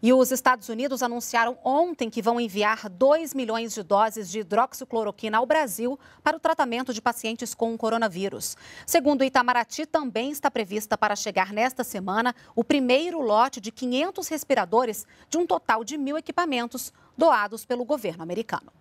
E os Estados Unidos anunciaram ontem que vão enviar 2 milhões de doses de hidroxicloroquina ao Brasil para o tratamento de pacientes com o coronavírus. Segundo o Itamaraty, também está prevista para chegar nesta semana o primeiro lote de 500 respiradores de um total de mil equipamentos doados pelo governo americano.